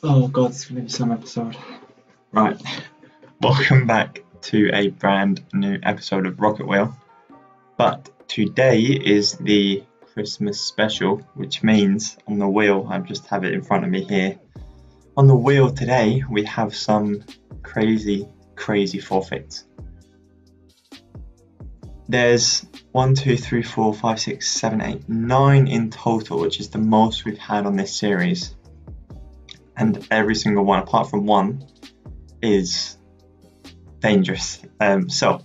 Oh god, it's gonna be some episode. Right, welcome back to a brand new episode of Rocket Wheel. But today is the Christmas special, which means on the wheel, I just have it in front of me here. On the wheel today, we have some crazy, crazy forfeits. There's one, two, three, four, five, six, seven, eight, nine in total, which is the most we've had on this series. And every single one, apart from one, is dangerous. Um, so,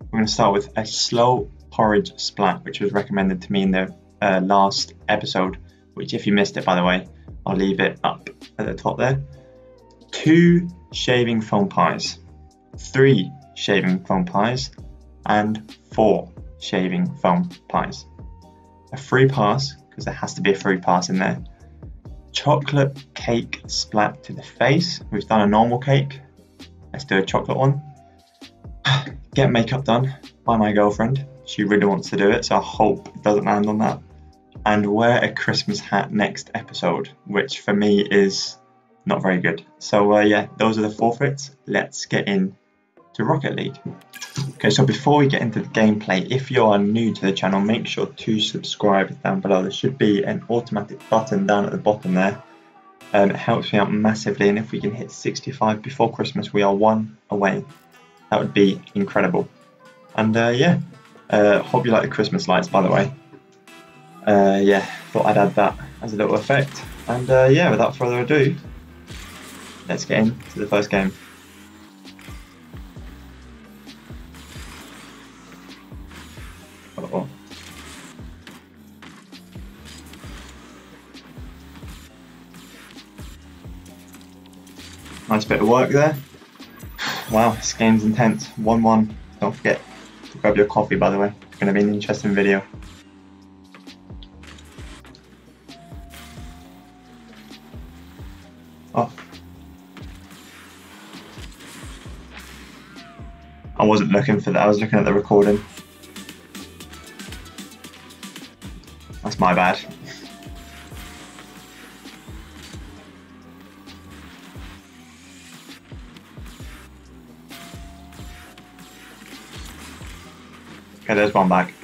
we're going to start with a slow porridge splat, which was recommended to me in the uh, last episode. Which, if you missed it, by the way, I'll leave it up at the top there. Two shaving foam pies, three shaving foam pies, and four shaving foam pies. A free pass, because there has to be a free pass in there. Chocolate cake splat to the face. We've done a normal cake. Let's do a chocolate one. Get makeup done by my girlfriend. She really wants to do it, so I hope it doesn't land on that. And wear a Christmas hat next episode, which for me is not very good. So uh, yeah, those are the forfeits. Let's get in to Rocket League. Okay, so before we get into the gameplay, if you are new to the channel, make sure to subscribe down below. There should be an automatic button down at the bottom there. Um, it helps me out massively, and if we can hit 65 before Christmas, we are one away. That would be incredible. And uh, yeah, uh, hope you like the Christmas lights, by the way. Uh, yeah, thought I'd add that as a little effect. And uh, yeah, without further ado, let's get into the first game. Uh-oh. Nice bit of work there. Wow, this game's intense. 1-1. Don't forget to grab your coffee, by the way. It's going to be an interesting video. Oh. I wasn't looking for that, I was looking at the recording. My bad. Okay, there's one back.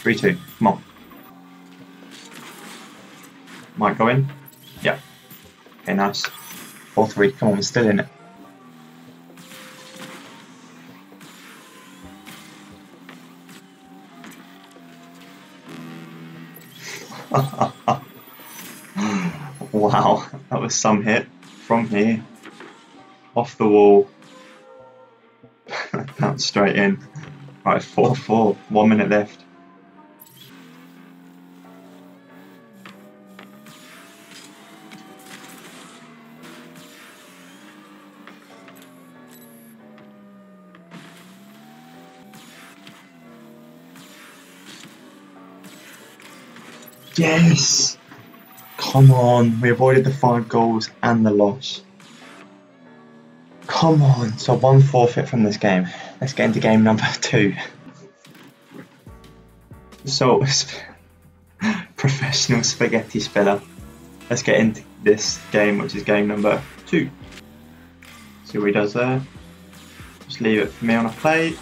3 2. Come on. Might go in? Yeah. Okay, nice. 4 3. Come on, we're still in it. wow, that was some hit from here. Off the wall. Bounced straight in. Right, 4 4. One minute left. Yes! Come on, we avoided the five goals and the loss. Come on, so one forfeit from this game. Let's get into game number two. So, professional spaghetti spiller. Let's get into this game, which is game number two. See what he does there. Just leave it for me on a plate.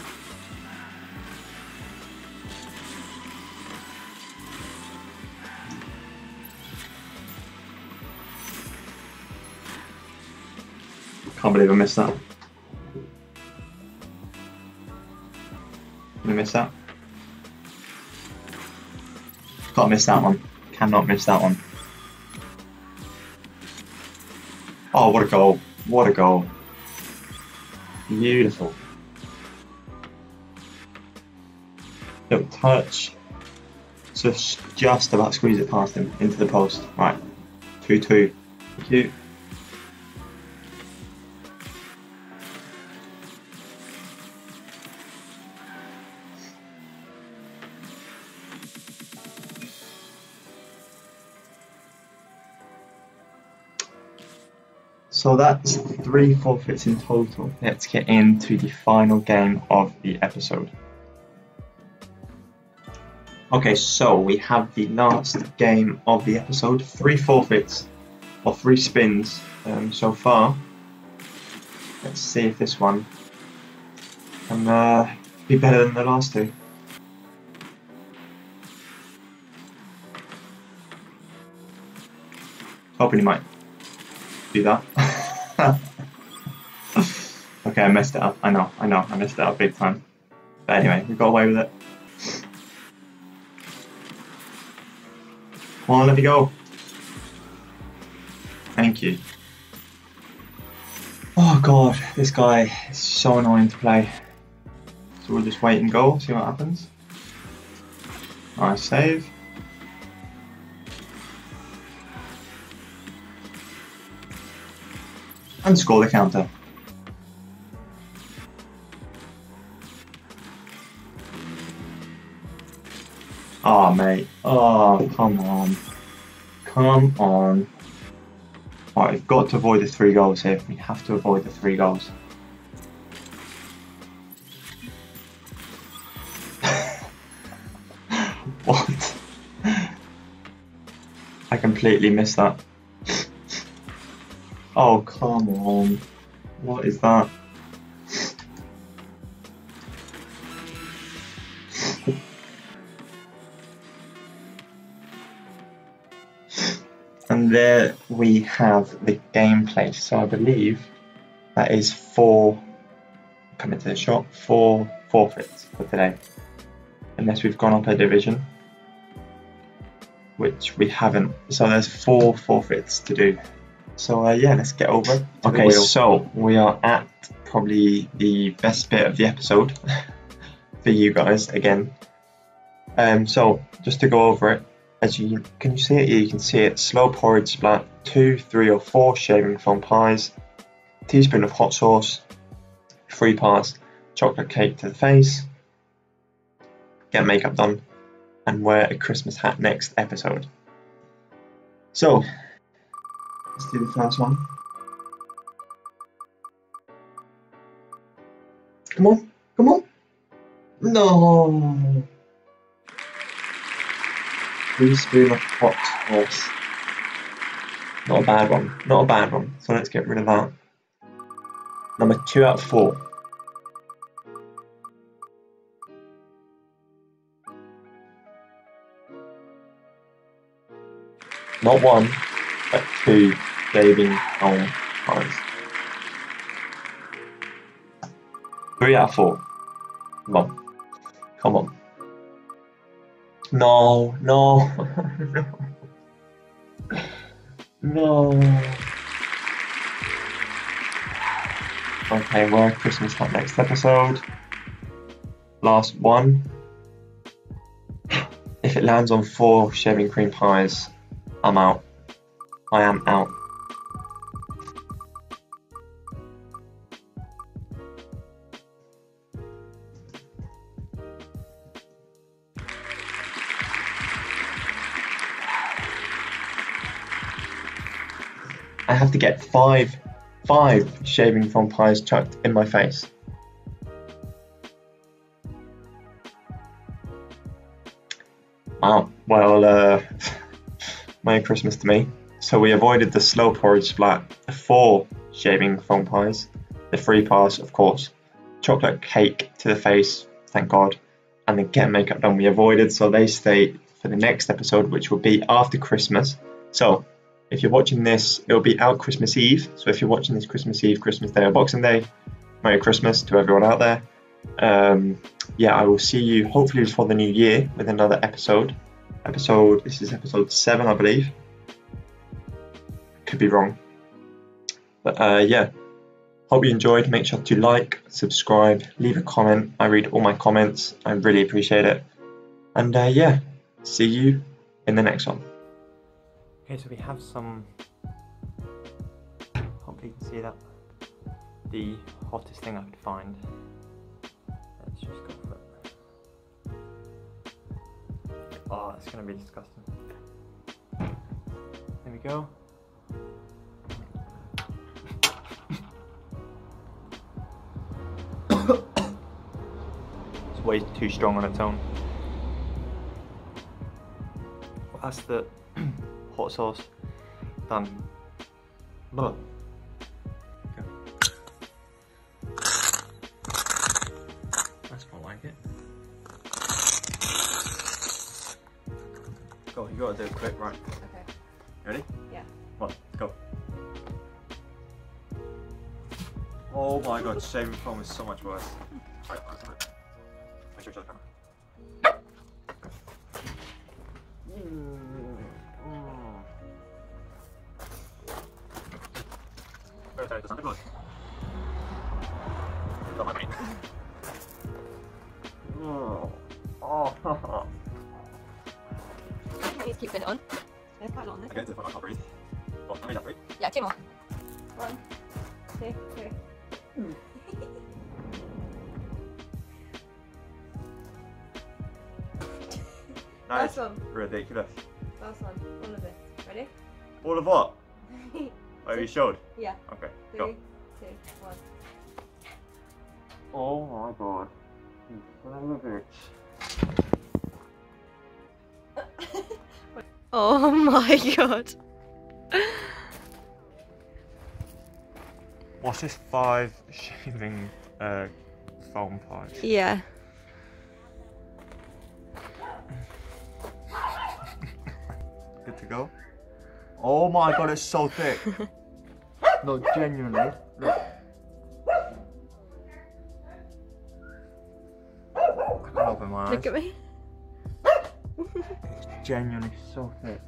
Can't believe I missed that. Gonna miss that. Can't miss that one. Cannot miss that one. Oh, ah, what a goal. What a goal. Beautiful. Little touch. Just, just about squeeze it past him into the post. Right. 2 2. Thank you. That's three forfeits in total. Let's get into the final game of the episode. Okay, so we have the last game of the episode. Three forfeits. or three spins um, so far. Let's see if this one can uh, be better than the last two. Hoping he might do that. okay, I messed it up. I know, I know, I messed it up big time. But anyway, we got away with it. Come on, let me go. Thank you. Oh god, this guy is so annoying to play. So we'll just wait and go, see what happens. Nice save. And score the counter. Oh mate, oh come on. Come on. Right, we've got to avoid the three goals here. We have to avoid the three goals. what? I completely missed that. Oh, come on. What is that? There we have the gameplay. So I believe that is four, coming to the shot, four forfeits for today. Unless we've gone up a division, which we haven't. So there's four forfeits to do. So uh, yeah, let's get over. Okay, so we are at probably the best bit of the episode for you guys again. Um, so just to go over it, as you can you see it here, you can see it slow porridge splat, two, three or four shaving foam pies, teaspoon of hot sauce, three parts chocolate cake to the face, get makeup done, and wear a Christmas hat next episode. So let's do the first one. Come on, come on. No teaspoon of hot sauce. Not a bad one. Not a bad one. So let's get rid of that. Number two out of four. Not one, but two shaving foam pies. Three out of four. Come on. Come on. No, no, no. No. Okay, we're Christmas hat next episode. Last one. If it lands on four shaving cream pies, I'm out. I am out. I have to get five, five shaving foam pies chucked in my face. Wow, well, uh, Merry Christmas to me. So we avoided the slow porridge splat, the four shaving foam pies, the free pass, of course, chocolate cake to the face, thank God, and the get makeup done we avoided, so they stay for the next episode, which will be after Christmas. So if you're watching this, it'll be out Christmas Eve. So if you're watching this Christmas Eve, Christmas Day, or Boxing Day, Merry Christmas to everyone out there. Um, yeah, I will see you hopefully before the new year with another episode. Episode, this is episode 7, I believe. Could be wrong. But uh, yeah, hope you enjoyed. Make sure to like, subscribe, leave a comment. I read all my comments, I really appreciate it. And uh, yeah, see you in the next one. Okay, so we have some, hopefully you can see that, the hottest thing I could find. Let's just go for it. Oh, it's gonna be disgusting. There we go. it's way too strong on its own. Well, that's the hot sauce done Look. That's more like it. Go, you gotta do it quick, right? Okay. Ready? Yeah. One, go. Oh my god, shaving foam is so much worse. Right, right, right. Make sure you show the camera. Mm. Very doesn't it? Good. Don't mind. Oh. Oh. I keep it on. There's quite a lot on this. Okay, so if I can't breathe. Well, let me breathe. Yeah, two more. One, two, three. That Last one. ridiculous. Last one. All of it. Ready? All of what? Oh, you showed? yeah. Okay, Three, go. two, one. Oh my god. Son of a bitch. Oh my god. What's this five shaving uh, foam pipe? Yeah. Good to go? Oh my god, it's so thick. no, genuinely. Look. I can't open my eyes. Look at me. It's genuinely so thick.